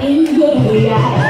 in. Yeah.